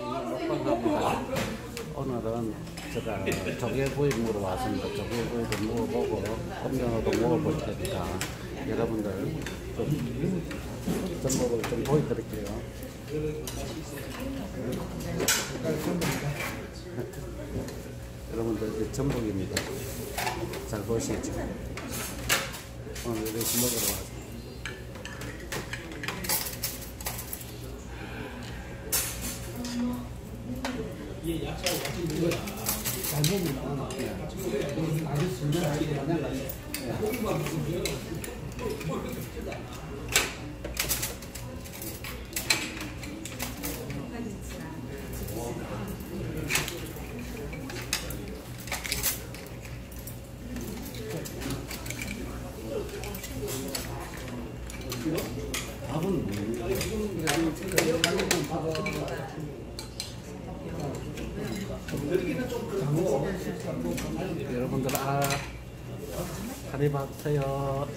먹방합니다. 오늘은 제가 조개구이 먹으러 왔습니다. 조개구이도 먹어보고 꼼장어도 먹어볼 테니까 여러분들 좀 전복을 좀 보여드릴게요. 여러분들 이제 전복입니다. 잘 보시죠. 오늘 이렇게 먹으러 왔습니다. 밥은 여러분들 아 봤어요.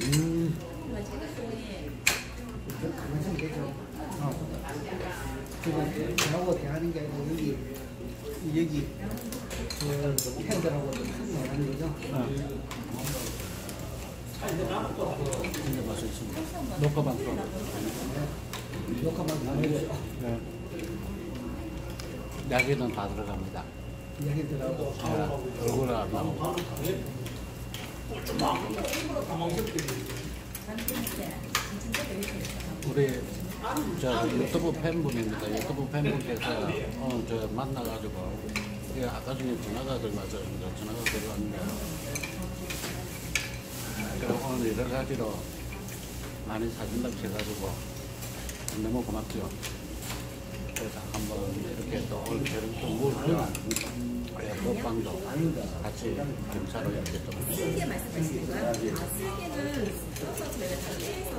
음. 지금 저하고 대하는 게 아니고 여기 여기 저 팬들하고 큰일하는 거죠. 진짜 맛있습니다. 녹화 방송. 녹화만 나누고 네. 야기는 다 들어갑니다. 이야기들하고 네, 얼굴 안 나오고. 우리 저 유튜브 팬분입니다. 유튜브 팬분께서 오늘 저 만나가지고 이게 아까 전에 전화가 들어가서 전화가 들어왔는데 오늘 여러 가지로 많이 사준다고 해가지고 너무 고맙죠. 그래서 한번 이렇게 또 오늘 저런 또때 먹방도 같이 경사로 이렇게 또 슬기 말씀하시는 거예요? 아, 슬기는 써서 저희가 다 떼서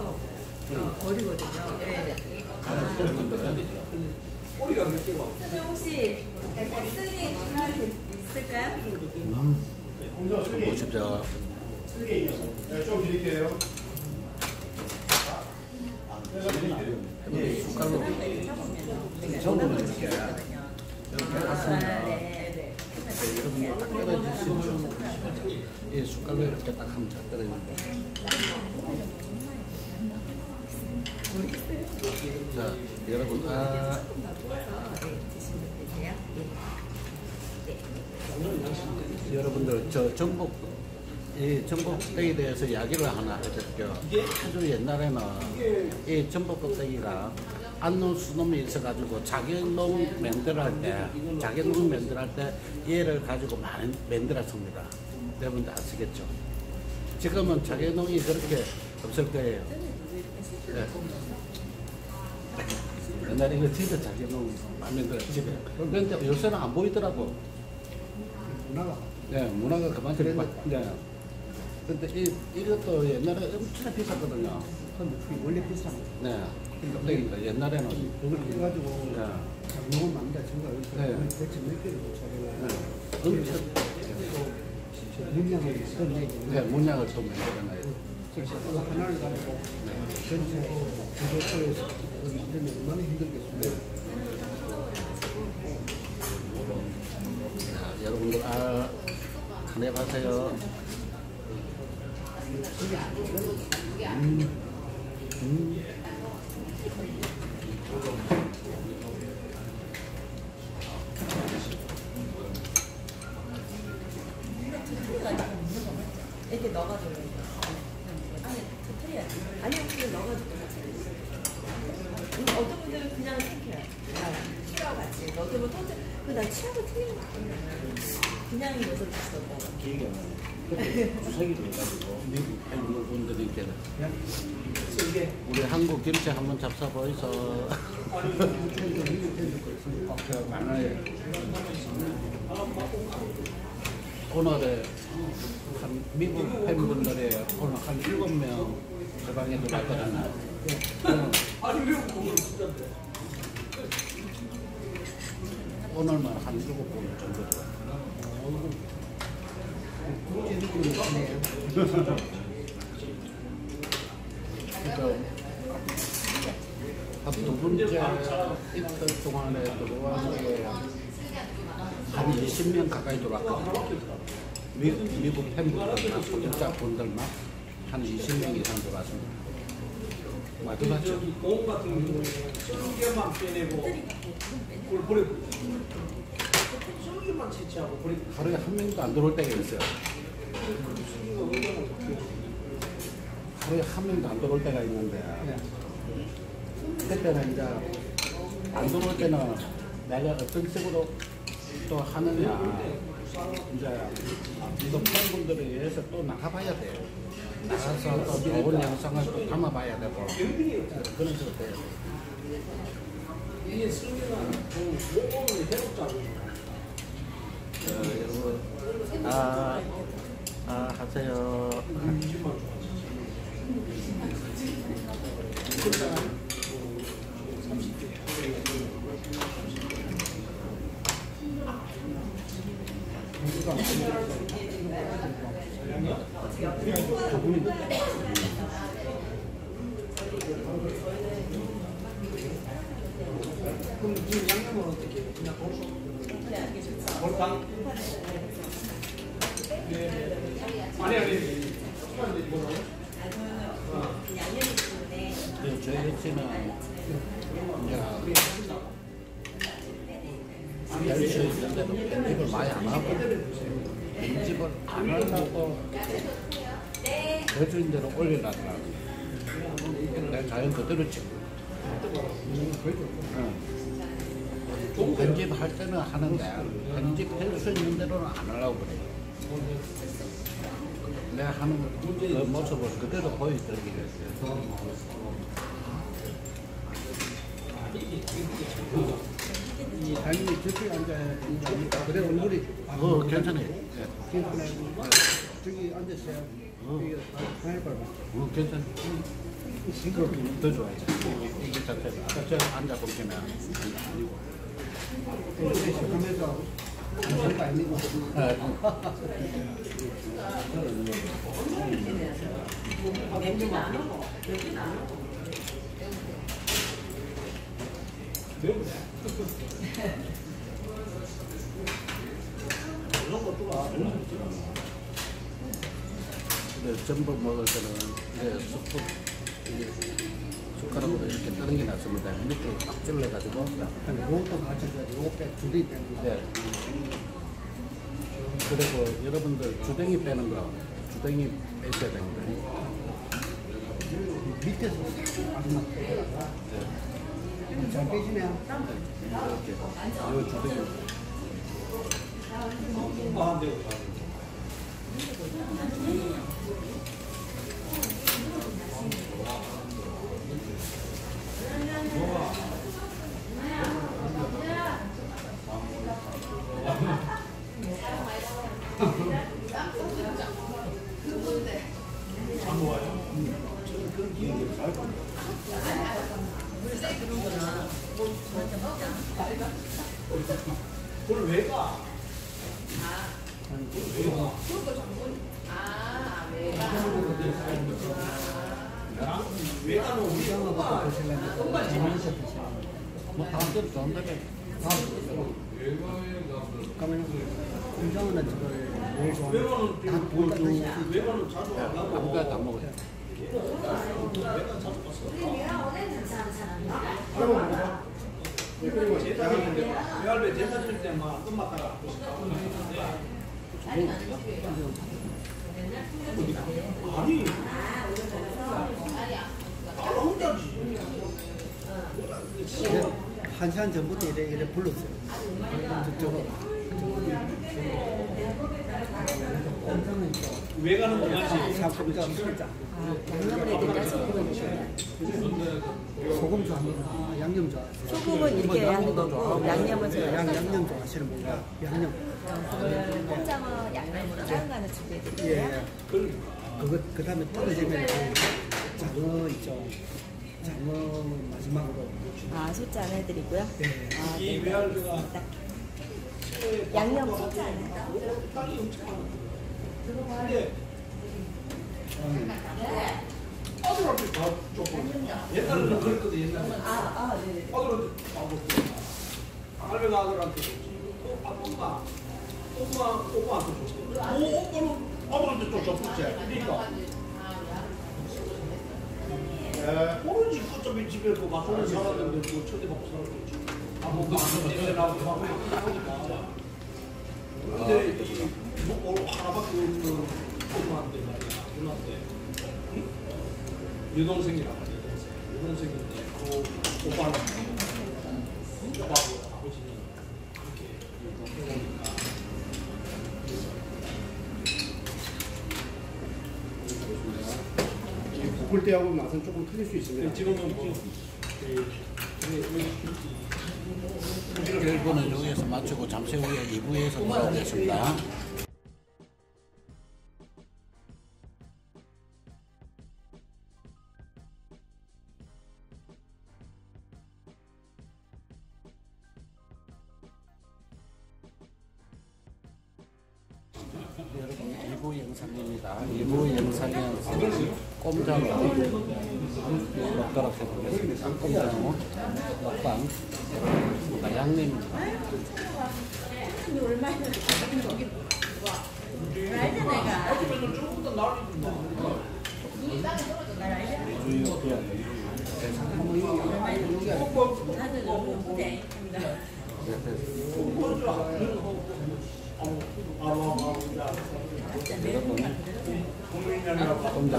어, 버리거든요. 네. 아, 선생님 혹시 슬기 하나 있을까요? 보십시오. 숟갈로 전부 이렇게 이렇게 놨습니 다. 네, 네. 여러분들 딱 떨어지시면 이 숟갈로 이렇게 딱 하면 잘 떨어집니다. 자, 여러분, 아, 여러분들 저 전복 이 전복 껍데기에 대해서 이야기를 하나 해드릴게요. 아주 옛날에는 이 전복 껍데기가 안농 수놈이 있어가지고 자개농 만들할 때 자개농 만들할 때 얘를 가지고 많이 만들었습니다. 여러분들 아시겠죠? 지금은 자개농이 그렇게 없을 거예요. 네. 옛날에 이거 진짜 많이 만들어 집에. 그런데 요새는 안 보이더라고. 문화가 네, 문화가 그만큼 그래도- 바- 네. 근데 이, 이것도 옛날에 엄청 비쌌거든요. 원래 비싼 거. 네. 껍데기가 옛날에는. 해가지고 네. 장롱을 만다 여기서 네. 대체 몇 개를 네. 차려가 엄청, 물량을 써내기 네, 문양을 또 만들어놔요. 그래서 그 하나를 가지고 전체 구조소에서 이러면 얼마나 힘들겠습니까? 자, 여러분들, 아, 한해 봐세요. 음, 음. 이렇게 넣어가지고. 아니 터트려야지 아니 그냥 넣어가지고. 음, 어떤 분들은 그냥 생겨요. 치아와 같이. 넣어도 터트 그나 치아가 틀린 거 그냥 넣어서 드시던가 주사기도 해가지고. 미국 한국 분들이 이렇게 우리 김치 한번 잡숴 보이소. 그 많아요. 오늘에 한 미국 팬분들이 오늘 한 일곱 명 저방에 들어왔거든요. 오늘만 한 일곱 분 정도 들어왔어요. 그러니까 한 두 번째 이틀 동안에 들어와서 한 20명 가까이 들어왔거든요. 미, 미국 팬분들만, 구독자분들만 한 20명 이상 들어왔습니다. 같은 경우는 20개만 빼내고 그걸 버리고. 20개만 채취하고 버리고 하루에 한 명도 안 들어올 때가 있어요. 하루에 한 명도 안 들어올 때가 있는데 네. 그때는 이제 안 들어올 때는 내가 어떤 식으로 또 하느냐 이제 또 팬분들에 의해서 또 나가봐야 돼요. 나가서 또 좋은 영상을 또 담아봐야 되고 그런 식으로 돼요. 이게 승리는 그 모범의 해독자고 어, 여러분 아, 아 하세요. 그럼 지금 양념은 어떻게 해요? 그냥 골탕? 네. 아니 아니 뭐라고? 양념이기 때문에 네, 저희 여친은 이제 열심히 있는데도 편집을 많이 안 하고 편집을 안 하려고 해주인 대로 올리려고 내 자연 그대로 찍고 응. 편집할 때는 하는데 편집할 수 있는 대로는 안 하려고 그래요 내가 하는 그 모습을 그대로 보여드리기 위해서 이 당연히 저쪽에 앉아야 되니까 그래 얼굴이 어, 괜찮아요. 예. 괜찮아요. 저기 앉으세요. 여기 방에 봐봐. 어, 괜찮아. 그렇게 더 좋아요. 이게 자체가. 아까 저 앉아보시면 아니고. 이렇게 하면서 앉을 거 아니고. 냄새나 근데 전복 먹을 때는 이제 숯불, 이게 숟가락으로 이렇게 뜨는 게 낫습니다. 밑으로 딱 찔러가지고. 요것도 맞춰줘야지. 요거 둘이 빼는 거. 네. 그리고 여러분들 주댕이 빼는 거, 주댕이 빼셔야 됩니다. 밑에서 마지막 빼다가 잘 빼시네요. 이렇게. 이 주댕이. 아, 네. 그걸 좋은데. 그러면 공장은 저걸 왜 좋아하는 드시 외관은 자주 안 먹어요. 그리고 제사인데 외할배 제사 줄 때막 끝마다가 아니 나로 혼자지 한 시간 전부터 이래 이래 불렀어요. 저- 저거 왜 가는 술자 소금을 해야 소금 좋아합니다. 아, 양념 좋아. 소금은 이렇게 하는 거고 양념은 양 제가 양념 좋아하시는 분이 양념. 콩장어 양념으로 다른 거 하나 준비해드릴게요. 예. 그거 그 다음에 떨어지면 그 장어 있죠. 장어 마지막으로. 아 소자 안 해드리고요. 예. 아, 이 네, 알겠습니다. 양념 소자 안 해요. 딸이 엄청 많아 근데 아들한테 다 줬고 옛날에는 그랬거든 옛날에 아, 아, 네네. 아들한테 다 아들한테 줬지 어, 아빠가 엄마 오빠한테 줬지 오 오빠는 아들한테 또 줬지 그러니까 에 모르지 그쪽에 집에 그 마소는 살았는데 그 초대받고 살았겠지. 아무도 안 집에 나고 막 하니까 근데 이 뭐, 뭐 하나밖에 없는 엄마한테 말이야 누나한테. 응? 여동생이라 여동생. 여동생인데 그 오빠는 오빠하고 아버지는 그렇게 해보니까 볶을 때하고 맛은 조금 틀릴 수 있습니다. 지금은 뭐 그, 그, 1부는 여기에서 마치고 잠시 후에 2부에서 돌아오겠습니다.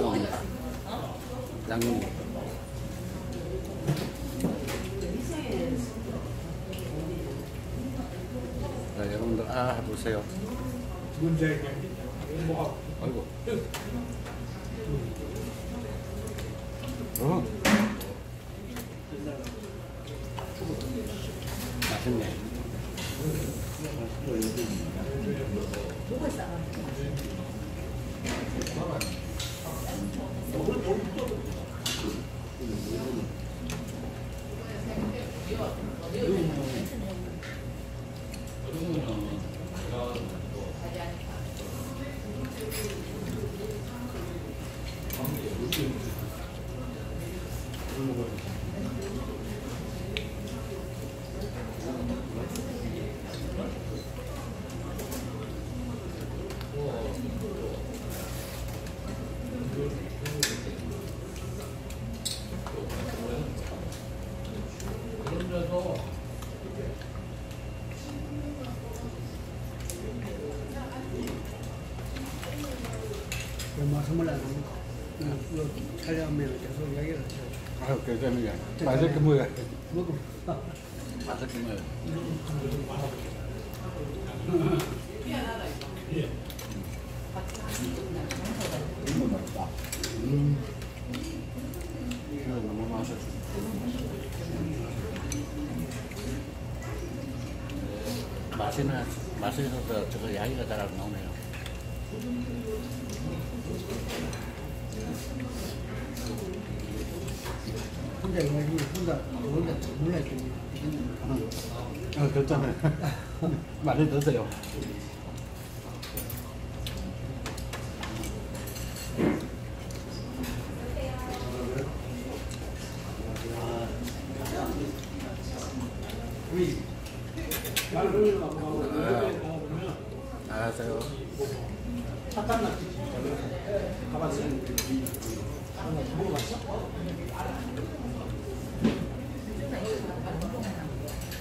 어입니다. 양념. 자, 여러분들 아 해보세요. 문제 뭐가 아이고. 어. 맛있네. 얼마 선물 안 합니다. 그냥 이거 아유, 괜찮네. 맛있게 먹어야 먹어. 맛있게 먹어야 음. 이거 너무 맛있어. 맛이나 맛이 있어서 저거 야기가 잘 안 나오네요. 혼자 이거 혼자 혼자 몰랐더니 아, 괜찮아요. 많이 드세요. 넘어가 고 여기에 가보면 안녕하세요. 착한 낙지 가봤어요? 먹어봤어?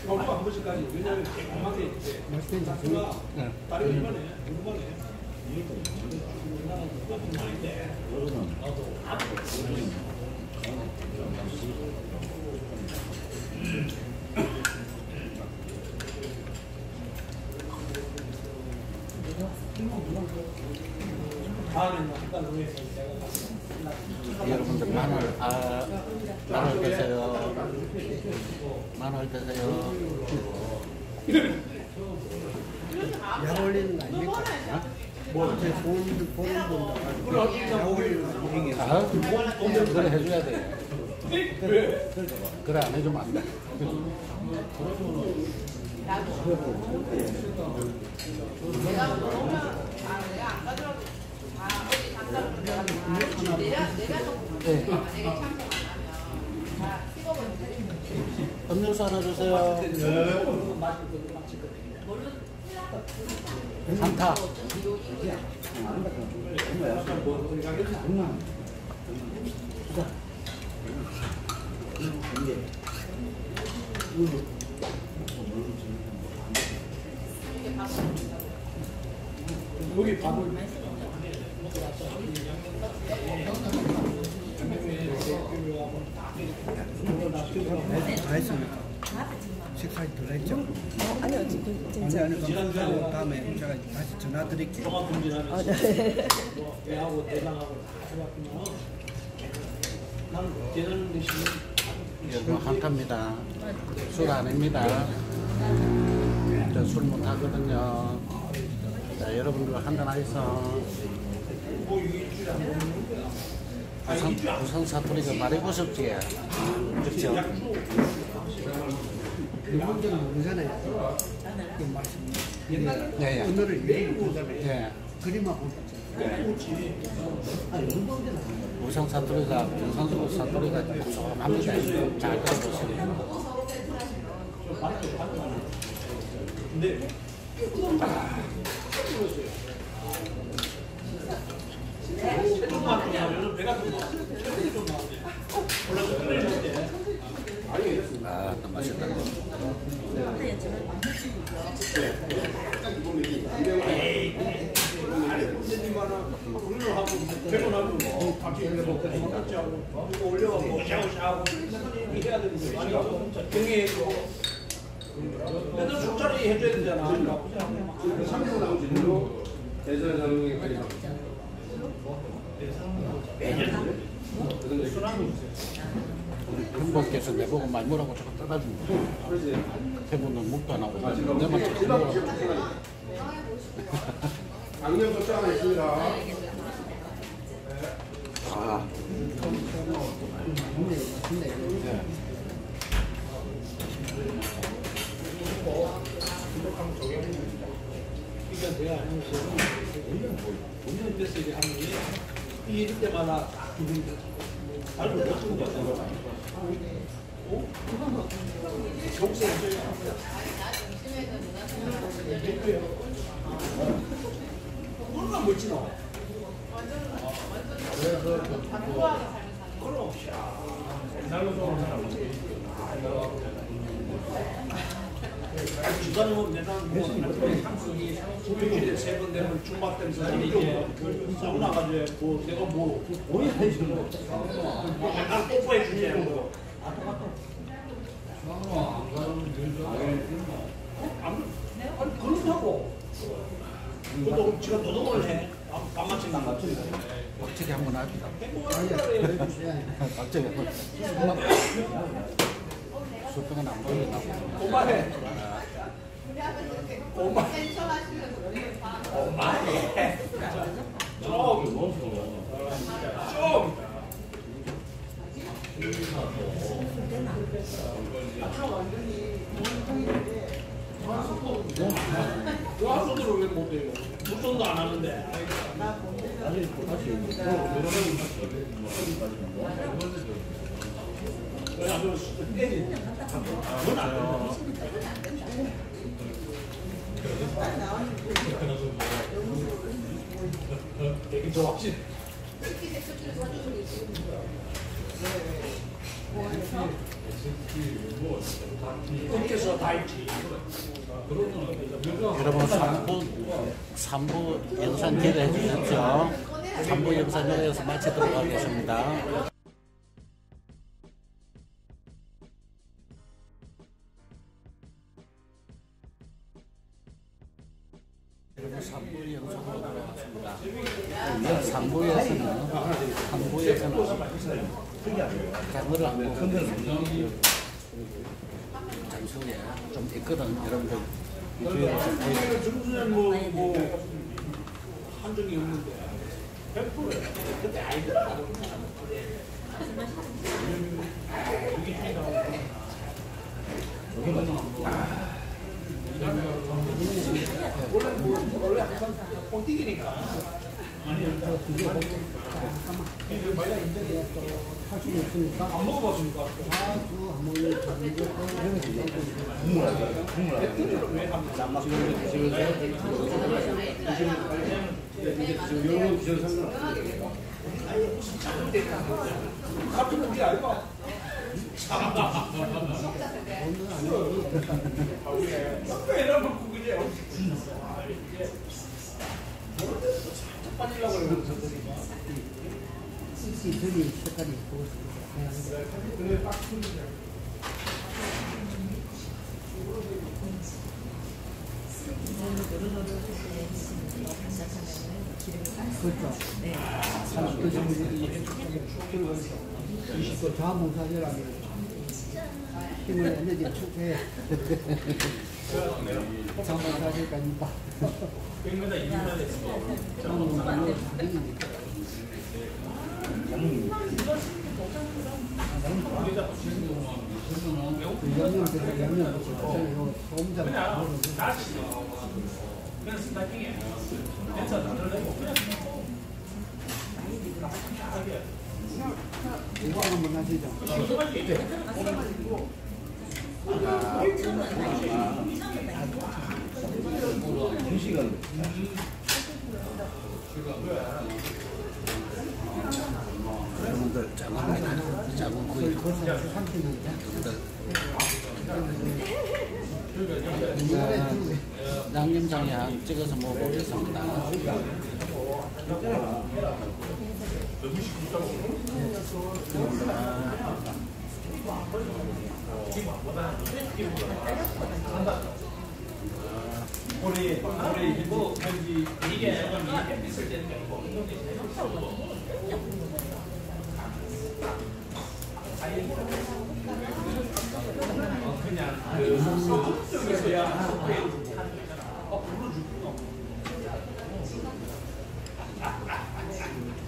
먹고 한 번씩까지 왜냐면 개콤하게 이제 네. 다른 일반에 일반에 다음에 약간 위해서 제가 갔어. 여러분들 마늘 아 마늘 드세요. 마늘 드세요. 약 올리는 거 아닙니까? 뭐, 제 보는, 보는 분들, 약 올리는 거 아니에요? 아, 그래 해줘야 돼. 그래, 그래 안 해주면 안 돼. 네. 음료수 하나 주세요. 한타. 여기 밥을? 어, 아니 아니 진짜. 아니 그럼 그 다음에 제가 다시 전화 드릴게요. 아, 네. 애하고 대장하고 다 해봤구나. 나는 대장 대신에 여러분 한타입니다. 술 아닙니다. 저술 못하거든요. 자, 여러분들 한잔 하이소. 부산, 부산 사투리가 말이 무섭지? 그렇죠? 그 문제는 모르잖아요. 그 말씀. 네, 예. 오늘을 이해를 못하잖아요. 예. 그림만 보셨죠? 아. 부산 사투리가, 부산 사투리가 조합합니다. 잘 들어보세요. 근데 때 아, 너무 맛있다. 우리를 하고 결혼하고 뭐 같이 먹고 같이 하고 이거 올려갖고 샤워샤하고 이렇게 해 술자리 해줘야 되잖아. 형님께서 내 보고 말모라고 자꾸 떠다주고 해보는 묵도 안 하고 내만 자꾸 뭐라고 소장 하나 있습니다. 아, 근데 근데 그러니까 내가 하면서 5년 됐어 이게 하는 게 이럴 때마다 기분이 다른 데 같은 거 같아. 어? 얼마나 멋지 너. 그럼 주단은 매장 뭐 일주일에 세번 되면 중박 때면서 이게 사우나 가지고 뭐 내가 뭐 뭐야 지금 뭐 약간 뽀뽀해 주지 뭐. 아무 아니. 그것도 지가 노동을 해. 한번. 예. 박치기 한번. 술병은 안 보이나 오마해. 오마해. 오마해. 좀. 좀. 와서들을 왜 못해요? 물정도 안 하는데. 왜안 그러시? 그건 안 돼. 여러분 3부, 3부 영상 기대해 주셨죠? 3부 영상 여기서 마치도록 하겠습니다. 여러분 3부 영상으로 돌아왔습니다. 3부에서는 3부에서는 장어를 한번 잠시 후에 좀 있거든 여러분들. 정수는 뭐, 뭐, 한정이 없는데. 100%야. 그때 아이들하고. 원래 뭐, 원래 항상 있으니까 안 먹어봤습니까? 여러분 비전 상관 같은 고기 알까? 이런 고기죠. 빠지려고 그러면서 이 저기 색깔이 보였습니다. 그렇죠. 네. 그 정도 그 자원봉사제라면 힘을 에너지 축해 자원봉사제까지 봐. 자원봉사제 자격이니까. 그 양념 그 양념 요 소음장 이거 한번 하시죠. 여러분들 구이 거의 벌써 삼키는데. 양념장에 한 찍어서 먹어보겠습니다. 우리 우리 이거 저기 이게 이게 있을 때는 그냥 그 쪽에서야 어 불러주구나.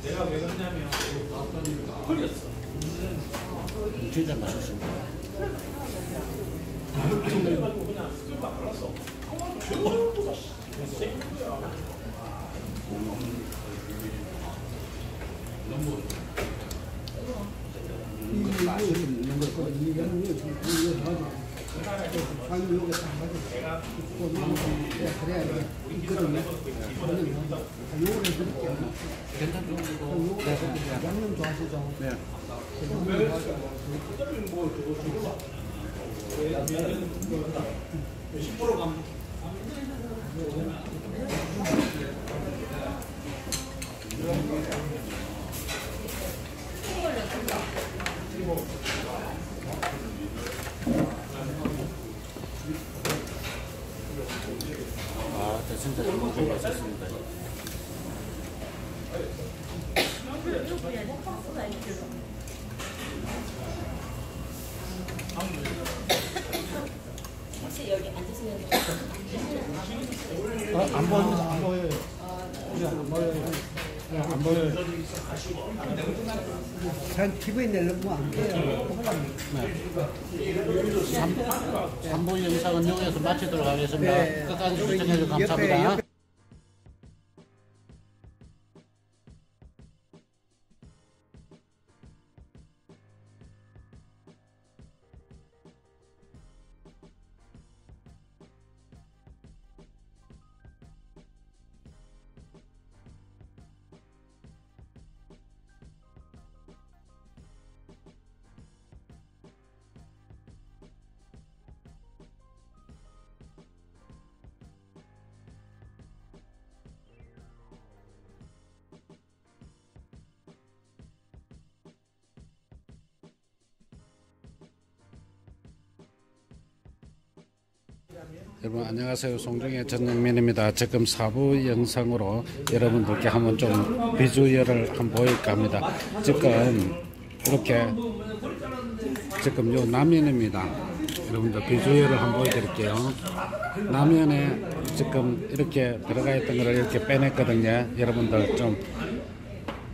내가 왜 그러냐면 걸렸어. 진짜 맛있습니다. 그래가지고 그냥 스킬도 안 발랐어. 이 양념 이거 이거 가지고 아니 요게 딱 가지고 또 나머지 그래야 이게 있거든요. 요거를 드릴게요. 괜찮죠? 그럼 요거 양념 좋아하시죠? 네. 양념 좋아하시고. 어차피 뭐 저거 저거 봐. 왜냐면 10% 감. 아, 진짜 정말 맛있습니다. 혹시 여기 앉으시면 아, 안 보입니다. 안 보여요. 네, 안 보여요. 보여요. 전 TV에 내려면 안 돼요. 삼 3부 영상은 여기서 마치도록 하겠습니다. 네. 끝까지 시청해주셔서 감사합니다. 여러분 안녕하세요. 송정의 전영민입니다. 지금 사부 영상으로 여러분들께 한번 좀 비주얼을 한번 보일까 합니다. 지금 이렇게 지금 요 라면입니다. 여러분들 비주얼을 한번 보여드릴게요. 라면에 지금 이렇게 들어가 있던 거를 이렇게 빼냈거든요. 여러분들 좀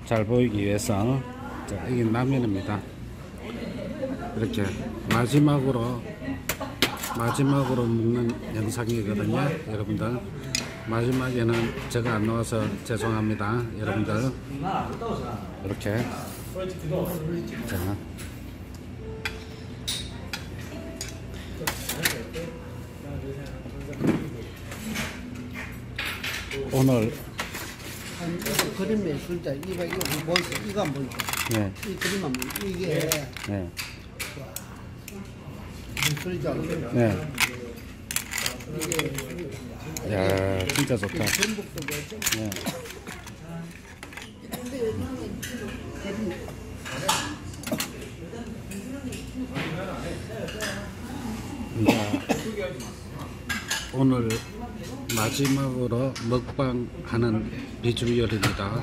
잘 보이기 위해서. 자, 이게 라면입니다. 이렇게 마지막으로 마지막으로 먹는 영상이거든요. 여러분들 마지막에는 제가 안 나와서 죄송합니다. 여러분들 이렇게 자 오늘 한 이거 그림 예술자 이거 이거 보세요. 이거 보세요. 네, 이 그림 한번 이게 네, 네. 야 진짜 좋다. 네. 오늘 마지막으로 먹방 하는 비주얼입니다.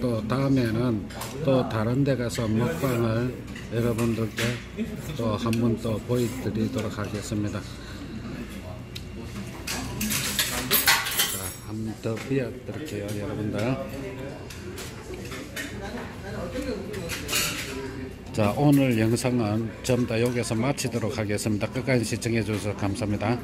또 다음에는 또 다른 데 가서 먹방을 여러분들께 또 한번또 보여드리도록 하겠습니다. 자, 한 번더 비워드릴게요, 여러분들. 자, 오늘 영상은 전부 다 여기서 마치도록 하겠습니다. 끝까지 시청해 주셔서 감사합니다.